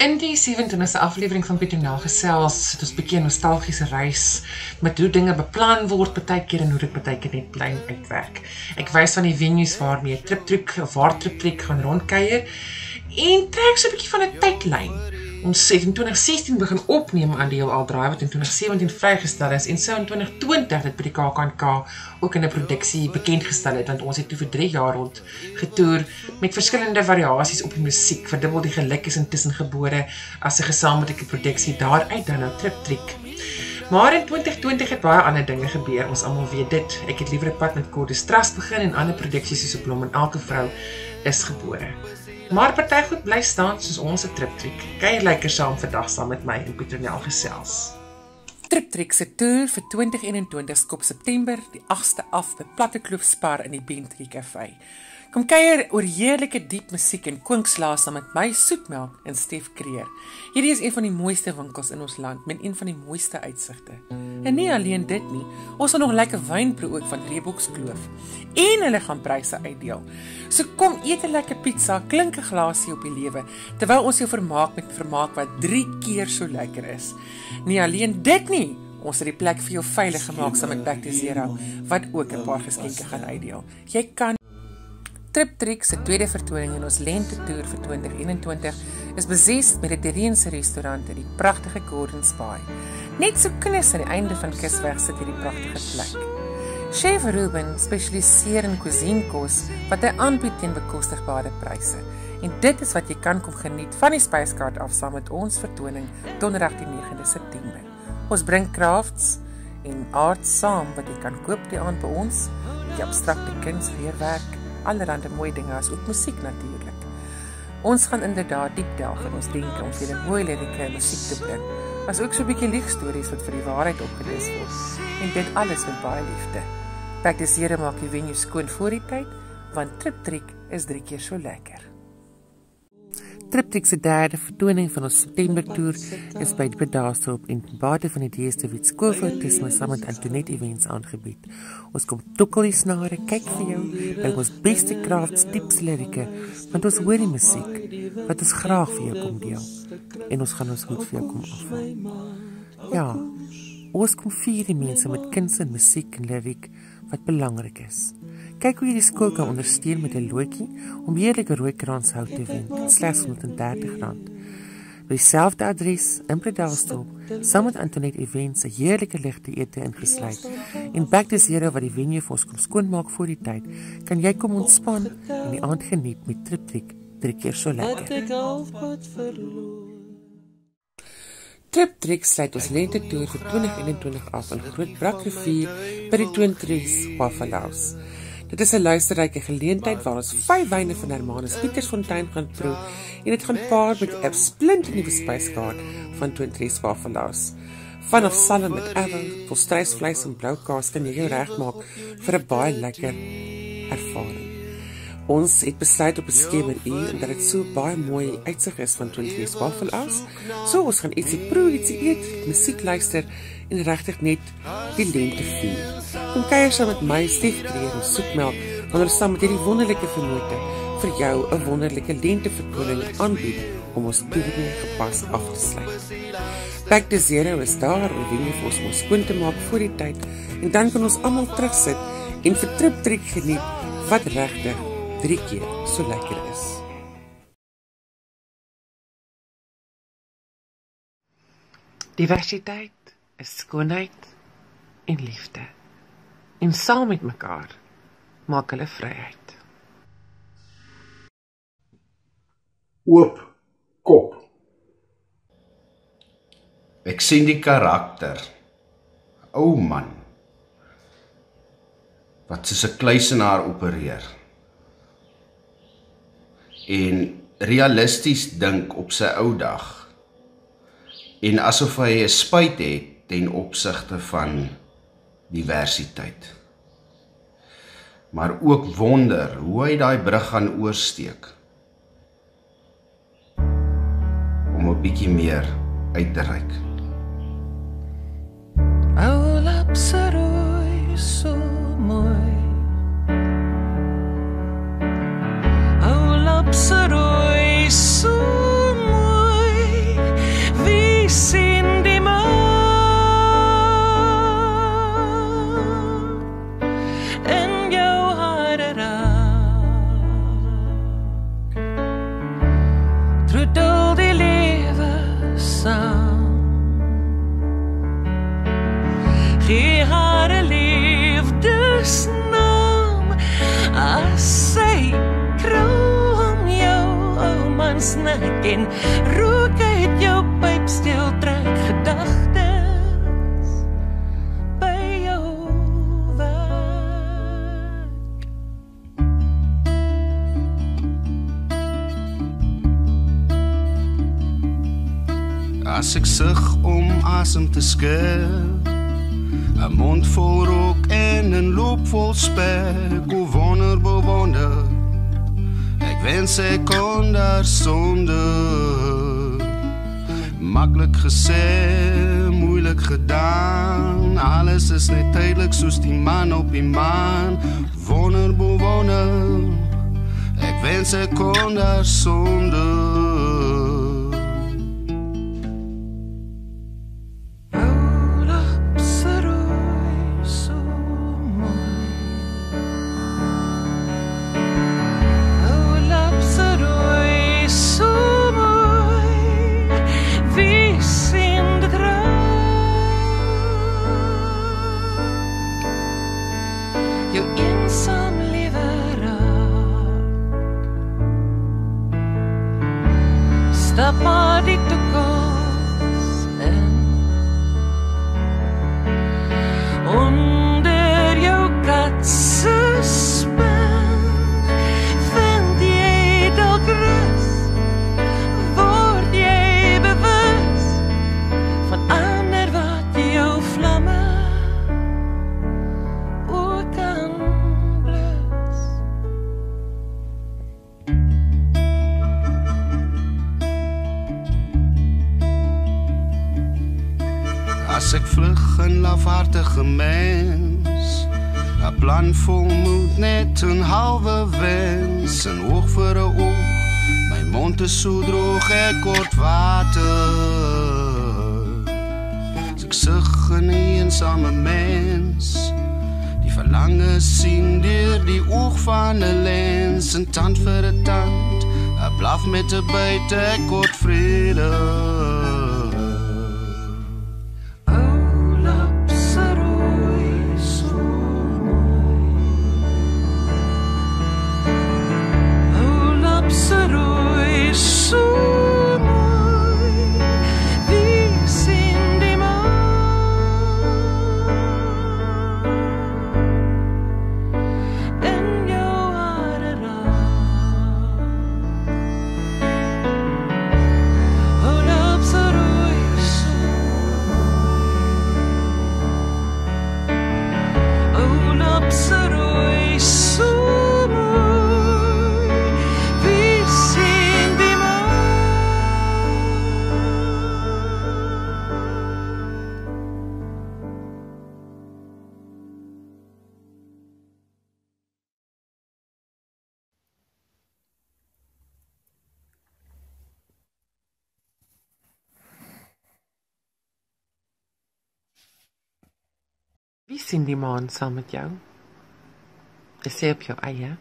In die 27ste aflewering van Pieter Nagesels het ons 'n bietjie nostalgiese reis met hoe dinge beplan word partykeer en hoe dit partykeer net bly uitwerk. Ek wys van die venues waarmee Triptruk of waar Triptruk gaan rondkuier en trek so 'n bietjie van 'n tydlyn ons het in 2016 begin opneem aan die al draai wat in 2017 vrygestel is en sou in 2020 dit by die KAKNK ook in 'n produksie bekend gestel het want ons het toe vir 3 jaar rond getoer met verskillende variasies op die musiek verdubbel die geluk is intussen gebore as 'n gesamentlike produksie daaruit dan nou Trip Trick Maar in 2020 het baie ander dinge gebeur. Ons almal weet dit. Ek het liewer 'n pad met Cordis Trust begin en ander produksies soos op Blom en elke vrou is gebore. Maar party goed bly staan soos ons 'n triptriek. Kyk lekker saam vandag saam met my en Pieter Nel gesels. Triptriek se toer vir 2021 skop September die 8ste af by Platte Kloof Spar in die Bentry Cafe. Kom kuier oor heerlike diep musiek en kwinkslaas saam met my soetmelk en Stef Kreer. Hierdie is een van die mooiste winkels in ons land met een van die mooiste uitsigte. En nie alleen dit nie, ons het nog lekker wyn proe ook van Reeboks Kloof. En hulle gaan pryse uitdeel. So kom eet 'n lekker pizza, klink 'n glasie op die lewe terwyl ons jou vermaak met vermaak wat 3 keer so lekker is. Nie alleen dit nie, Ons het die plek vir jou veilig gemaak saam met Back to Zero wat ook 'n paar geskenke gaan uitdeel. Jy kan Triptrix se tweede vertoning in ons lente toer vir 2021 is beses met 'n Mediterrane restaurant in die pragtige Gordons Bay. Net so knus aan die einde van Kisweg sit hierdie pragtige plek. Chef Ruben spesialiseer in kuisinekos wat hy aanbied teen bekostigbare pryse. En dit is wat jy kan kom geniet van die spyskaart af saam met ons vertoning Donderdag die 9de September. Ons bring crafts en art saam wat jy kan koop die aand by ons. Die abstrakte kunsleerwerk allerlei mooi dinge as ook musiek natuurlik. Ons gaan inderdaad diep delf in ons denke om vir 'n mooi lirieke musiek te bring. As ook so 'n bietjie liefstories wat vir die waarheid opgelees word en dit alles met baie liefde. Praktiseer maak die venue skoon voor die tyd want Trip Trick is drie keer so lekker. Triptych se derde vertoning van ons September toer is by die Pedastop in Bade van die Dieste Wit Skool vir Autisme saam met Antoinette Events aangebied. Ons kom tokkel die snare, kyk vir jou, by ons beste crafts tips lirieke, want ons hoor die musiek wat ons graag vir jou kom deel en ons gaan ons goed vir jou kom afval. Ja, ons kom vier die mense met kuns en musiek en liriek wat belangrik is. Kyk hoe jy die skool kan ondersteun met 'n loetjie om heerlike rooi kranshout te wen, slegs R130. By dieselfde adres in Bredasdorp, saam met Antoinette Events, 'n heerlike ligte ete ingesluit. En back to zero wat die venue vir ons kom skoonmaak voor die tyd, kan jy kom ontspan en die aand geniet met Triptrick, drie keer so lekker. Triptrick sluit ons lente toer vir 2021 af in Groot Brakrivier by die Twin Trees House. Dit is 'n luisterryke geleentheid waar ons vyf wyne van Hermanus Pietersfontein gaan proe en dit gaan paar met 'n splint nuwe spyskaart van Twin Trees Wafflehouse. Vanaf salm met ewe, volstreysvleis en blou kaas kan jy jou regmaak vir 'n baie lekker ervaring. Ons het besluit op 'n skemer uur omdat dit so baie mooi uitsig is van Twin Trees Wafflehouse. So ons gaan ietsie proe, ietsie eet, musiek luister en regtig net die lente vier. Kom kuier saam met my Stef Kreer en soekmelk wanneer ons saam met hierdie wonderlike vernote vir jou 'n wonderlike lente verkoeling aanbied om ons toerien gepas af te sluit. Back to zero is daar om dinge vir ons om skoon te maak voor die tyd en dan kan ons almal terugsit en vir trip trek geniet wat regtig drie keer so lekker is. Diversiteit is skoonheid en liefde. En saam met mekaar maak hulle vryheid. Oop kop. Ek sien die karakter. Ou man. Wat soos 'n kluisenaar opereer. En realisties dink op sy ou dag. En asof hy 'n spyt het ten opsigte van diversiteit. Maar ook wonder hoe hy daai brug gaan oorsteek om 'n bietjie meer uit te reik. Ou lapseroy so mooi. Ou lapseroy so mooi. troetel Gee haar 'n liefdesnaam as sy kroon jou ou man snik en rook uit jou pyp stil trek gedagtes by jou werk. As ek sug om asem te skep 'n mond vol rook en 'n loop vol spek, o wonder bewonder. Ek wens ek kon daar sonder. Maklik gesê, moeilik gedaan. Alles is net tydelik soos die man op die maan. Wonder bewonder. Ek wens ek kon daar sonder. So droog ek kort water. As ek sug in 'n eensame mens die verlange sien deur die oog van 'n lens. En tand vir 'n tand 'n blaf met 'n byt ek kort vrede sien die maan saam met jou? Is jy op jou eie?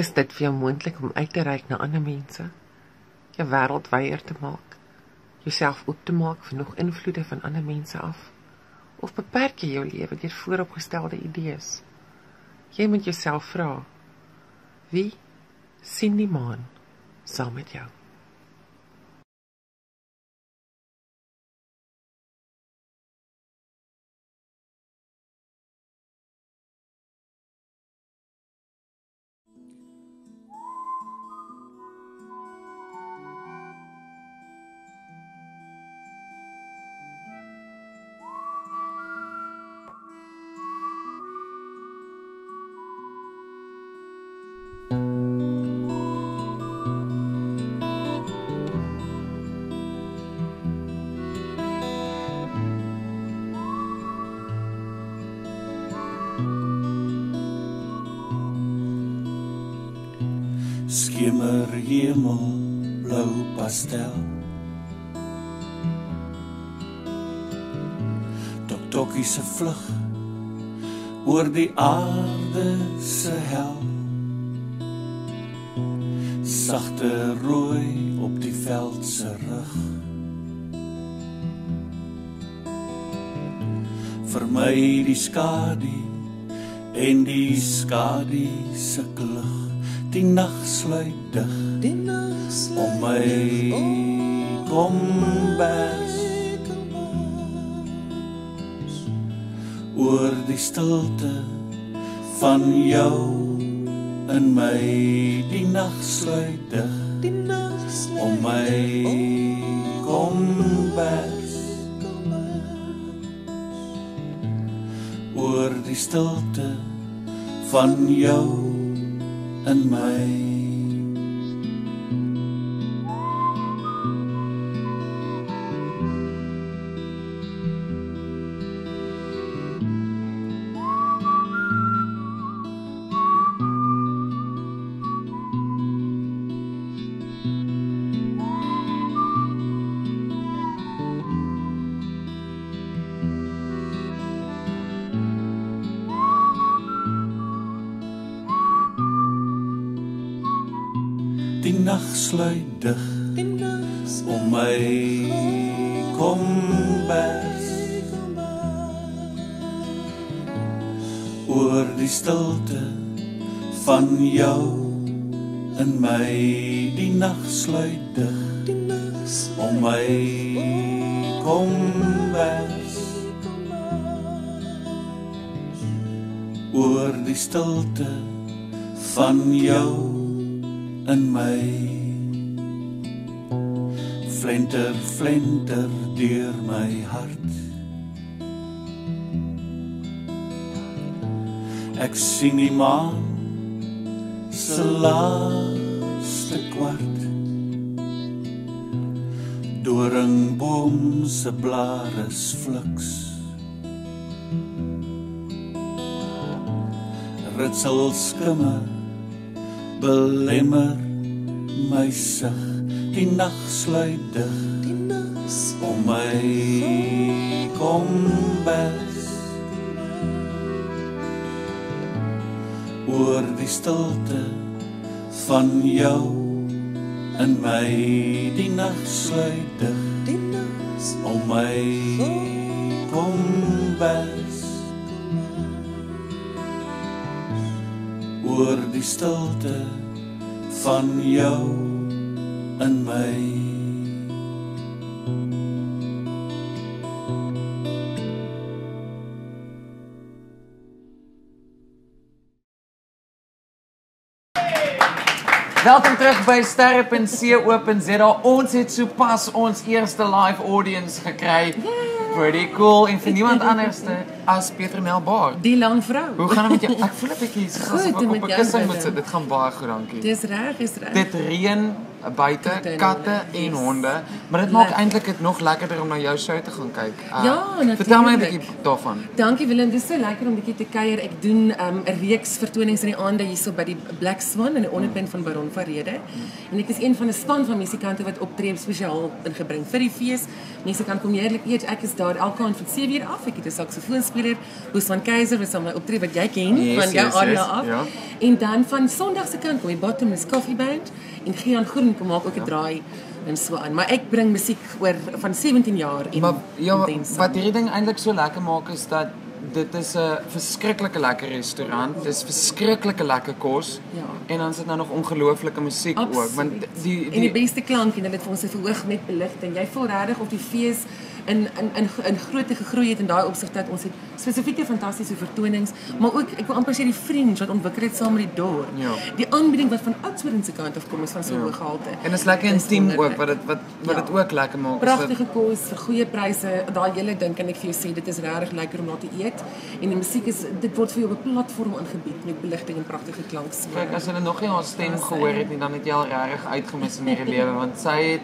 Is dit vir jou moontlik om uit te reik na ander mense? Jou wêreld wyeer te maak? Jouself oop te maak vir nog invloede van ander mense af? Of beperk jy jou lewe deur vooropgestelde idees? Jy moet jouself vra: Wie sien die maan saam met jou? Skimmer hemel blou pastel Tok tokkie se vlug oor die aarde se hel sagte rooi op die veld se rug. Vir my die skadu en die skadu se klug. Die nag sluit dig Die nag sluit om my kom bers oor die stilte van jou in my die nag sluit dig die nag sluit om my kom bers oor die stilte van jou in my die nag sluit dig die nag om my kom bers oor die stilte van jou in my die nag sluit dig die nag om my kom bers oor die stilte van jou in my. Flenter flenter deur my hart. Ek sien die maan se laaste kwart. Doringboom se blare fliks. Ritsel skimme belemmer my sig. Die nag sluit dig die nag sluit om my kom bes oor die stilte van jou in my. Die nag sluit dig die nag sluit om my kom bes oor die stilte van jou in my Welkom terug by sterre.co.za. Ons het sopas ons eerste live audience gekry. Pretty cool en vir niemand anderste as Petronel Baar. Die lang vrou. Hoe gaan dit met jou? Ek voel 'n bietjie soos Goed, ek en op met 'n jou, kussing moet Willem? sit. Dit gaan baie goed, dankie. Dis reg, is reg. Dit reën buite, Katte en katte honde, en yes. honde, maar dit maak Lekker. eintlik dit nog lekkerder om na jou show te gaan kyk. Uh, Ja, Vertel my 'n natuurlijk. bietjie daarvan. Dankie Willem, dis so lekker om bietjie te kuier. Ek doen um, 'n reeks vertonings in die aande hierso by die Black Swan in die onderpunt van Baron van Rede. En ek is een van 'n span van musikante wat optree spesiaal ingebring vir die fees. Mense kan kom heerlik eet. Ek is daar elke aand van 7 uur af. Ek het 'n saksofoonspeler, Boes van Keiser wat sal my optree wat jy ken Yes, van jou yes, area yes, af. ja. En dan van Sondag se kant kom die Bottomless Coffee Band en Gian Groen kom maak ook 'n draai en so aan. Maar ek bring musiek oor van 17 jaar en Maar ja, wat hierdie ding eintlik so lekker maak is dat dit is 'n verskriklike lekker restaurant. Dis verskriklike lekker kos. Ja. En dan sit nou nog ongelooflike musiek ook, want Absoluut. die en die die beste klank en hulle het vir ons 'n verhoog met beligting. Jy voel regtig of die fees in in in in grootte gegroei het in daai opsig dat ons het spesifieke fantastiese vertonings, maar ook ek wil amper sê die vriend wat ontwikkel het saam met die dorp. Ja. Die aanbieding wat van Oudtshoorn se kant af kom is van so 'n hoë gehalte. en is lekker intiem ook wat dit wat wat Ja. dit ook lekker maak. is Pragtige kos vir goeie pryse. Daai hele ding kan ek vir jou sê, dit is regtig lekker om na te eet. En die musiek is dit word vir jou op 'n platform aangebied met beligting en pragtige klanksmaak. Kyk, as jy nog nie haar stem Ja, gehoor het nie, dan het jy al regtig uitgemis in hierdie lewe want sy het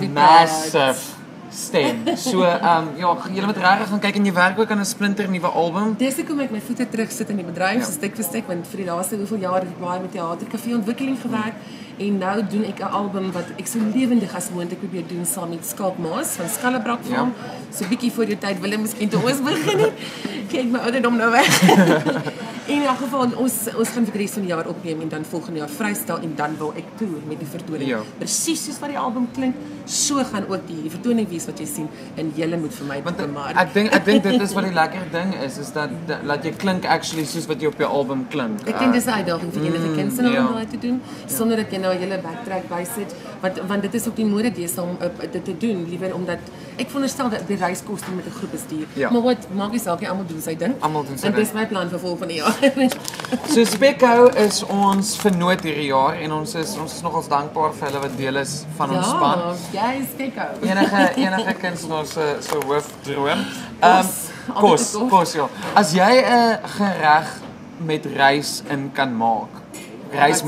'n massive stem. So, ehm um, ja, jy moet regtig gaan kyk en jy werk ook aan 'n splinter nuwe album. Dis hoekom ek my voete terug sit in die bedryf, Ja. so stuk vir stuk, want vir die laaste hoeveel jaar het ek baie met teaterkafee ontwikkeling gewerk en nou doen ek 'n album wat ek so lewendig as moontlik probeer doen saam met Skalk Maas van Skallebrak Farm. So bietjie voor jou tyd wil ek miskien toe ons begin het. kyk my ouderdom nou weg. in elk geval ons ons gaan vir die res van die jaar opneem en dan volgende jaar vrystel en dan wil ek toer met die vertoning. Ja. Presies soos wat die album klink, so gaan ook die, die vertoning wees wat jy sien en jy moet vir my Want bemaak. ek dink ek dink dit is wat die lekker ding is, is dat dat dat jy klink actually soos wat jy op jou album klink. Ek dink dis 'n uitdaging vir enige kunstenaar ja. om daai te doen sonder dat jy nou hele backtrack bysit want want dit is ook die mode deesdae om uh, dit te doen liewer omdat ek veronderstel dat die reiskoste met 'n groep is duur. Ja. Maar wat maak nie saak nie, almal doen sy ding. Almal doen sy En ding. dis my plan vir volgende jaar. So Spekko is ons vernoot hierdie jaar en ons is ons is nogals dankbaar vir hulle wat deel is van ons span. Ja, jy Gekko. Enige enige kunstenaar se se hoofdroom. Ehm altyd kos, kos. ja. As jy 'n gereg met rys in kan maak. Wees.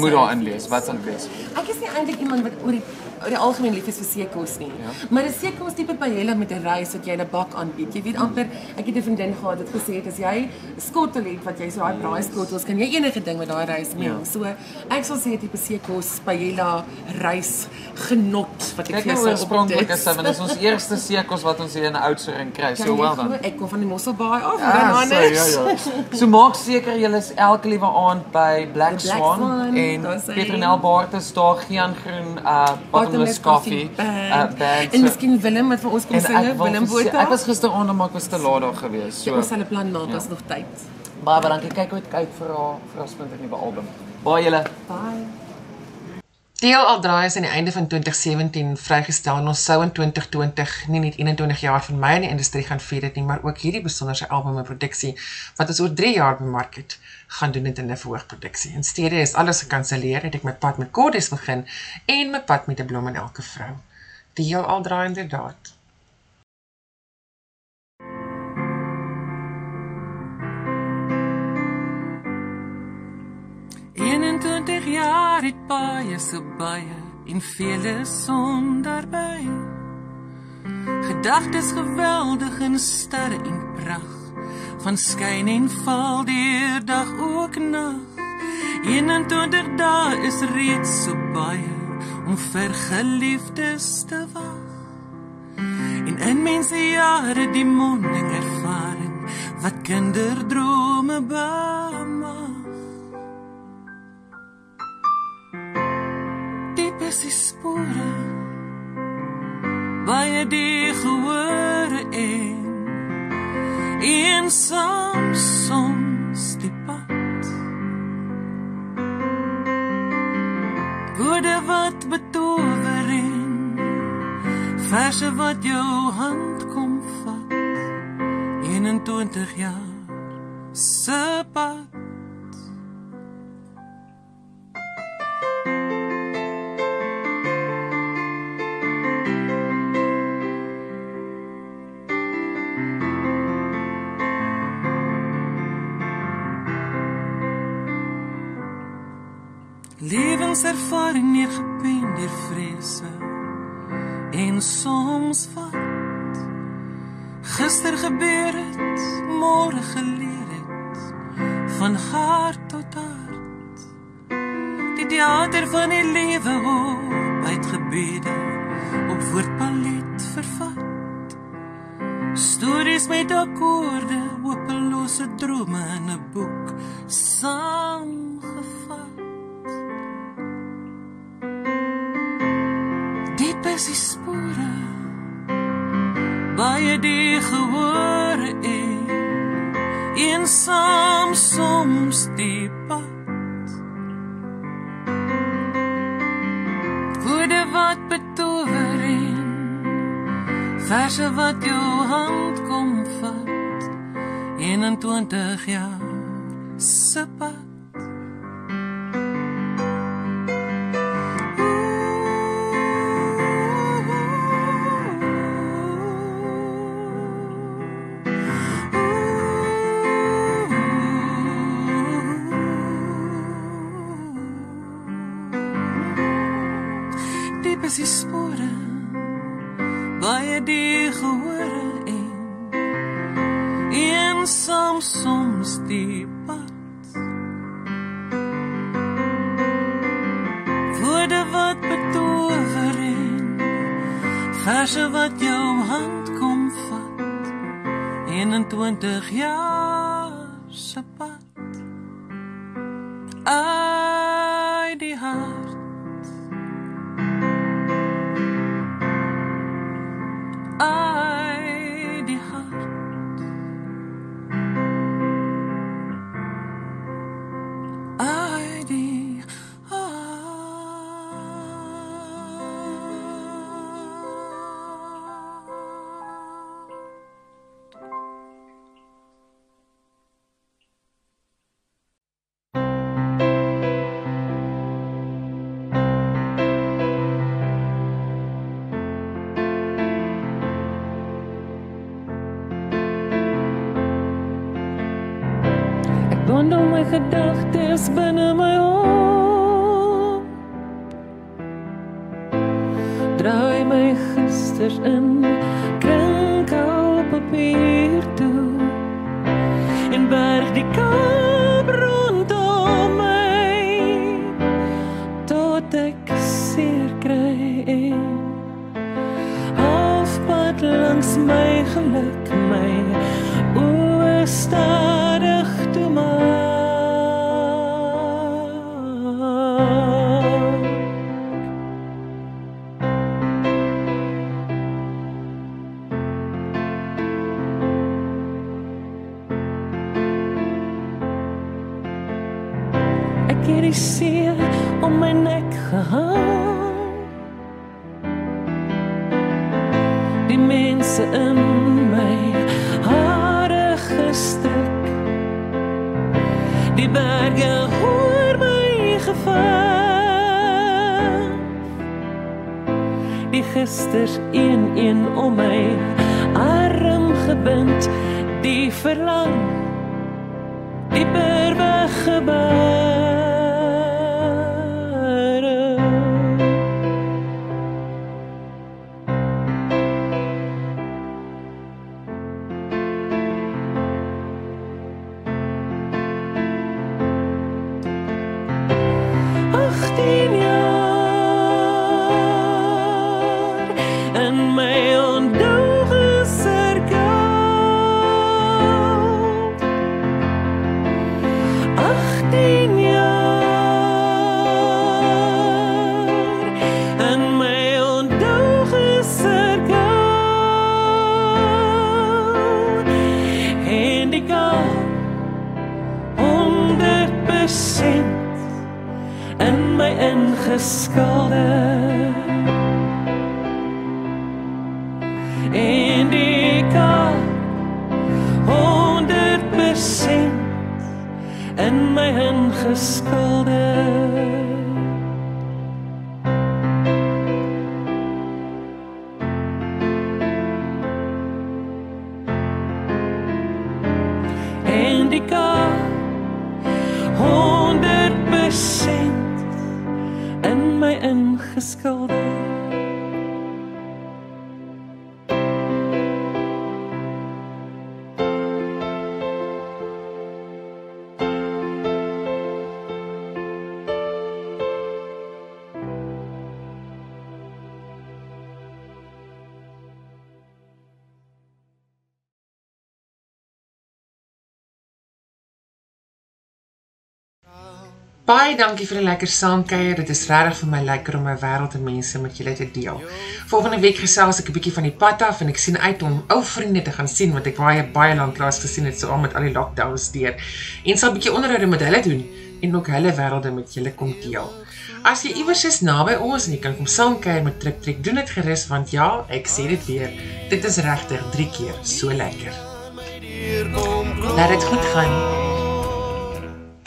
wees? Wat sal dit wees? Ek is nie eintlik iemand wat oor die oor die algemeen lief is vir seekos nie. Ja. Maar 'n seekos tipe paella met 'n rys wat jy in 'n bak aanbied. Jy weet amper, ek het 'n vriendin gehad wat gesê het as jy 'n skottel het wat jy so daai braai skottels kan jy enige ding met daai rys meng. Ja. So ek sal sê tipe seekos paella rys genot wat ek vir nou jou oorspronklik is dit, dis ons eerste seekos wat ons hier in Oudtshoorn kry. Kan So jy well glo? done. Ek kom van die Mosselbaai af, dan so, ja, ja. So maak seker julle is elke liewe aand by Black Black Swan Swan, en Petronel Baartes daar Gian Groen uh bottomless coffee uh band. En miskien Willem wat vir ons kom sing, Willem Botha. Ek was gisteraand maar ek was te laat daar gewees. Ja, So ons sal 'n plan maak Ja. as nog tyd. baie dankie. Kyk uit uit vir haar vir haar splinter nuwe album. Baie julle Bye. Deel al draai is aan die einde van 2017 vrygestel en ons sou in 2020 nie net 21 jaar van my in die industrie gaan vier dit nie, maar ook hierdie besonderse album en produksie wat ons oor 3 jaar bemark het, gaan doen dit in 'n verhoogproduksie. In steede is alles gekanselleer, het ek my pad met Cordes begin en my pad met 'n blom en elke vrou. Deel al draai inderdaad. Jaar het baie so baie en vele sonder by. Gedagtes geweldig in sterre en pragt van skyn en val deur dag ook nag. 21 dae is reeds so baie om vir geliefdes te wag. En in mense jare die mondeling ervaring wat kinderdrome bemag. Die spore Baie die gehore en Eensaam soms die pad. Woorde wat betover en Verse wat jou hand kom vat 21 jaar se pad lewenservaring neergepen deur vrese. En soms wat gister gebeur het môre geleer het van hart tot hart. Die teater van die lewe op uit gebede op woordpalet vervat. Stories met akkoorde hopelose drome in 'n boek saamgevat die gehore en eensaam soms die pad. Woorde wat betower en verse wat jou hand kom vat 21 jaar se pad eensaam soms die pad woorde wat betover en verse wat jou hand kom vat. 21 jaar gedagtes binne my hop. Draai my gisters in krinkel papier toe. En berg die kaap rondom my tot ek seer kry en halfpad langs my geluk my oë stadig gebouw. Procent in my ingeskilde en die kaap honderd persent in my ingeskilde Baie dankie vir die lekker saamkuier. Dit is regtig vir my lekker om my wêreld en mense met julle te deel. Volgende week gesels ek 'n bietjie van die pad af en ek sien uit om ou vriende te gaan sien wat ek baie baie lank lank gesien het so al met al die lockdowns deur. En sal 'n bietjie onderhoude met hulle doen en ook hulle wêrelde met julle kom deel. As jy iewers is naby ons en jy kan kom saamkuier met Trip Trek, doen dit gerus want ja, ek sê dit weer, dit is regtig 3 keer so lekker. Laat dit goed gaan.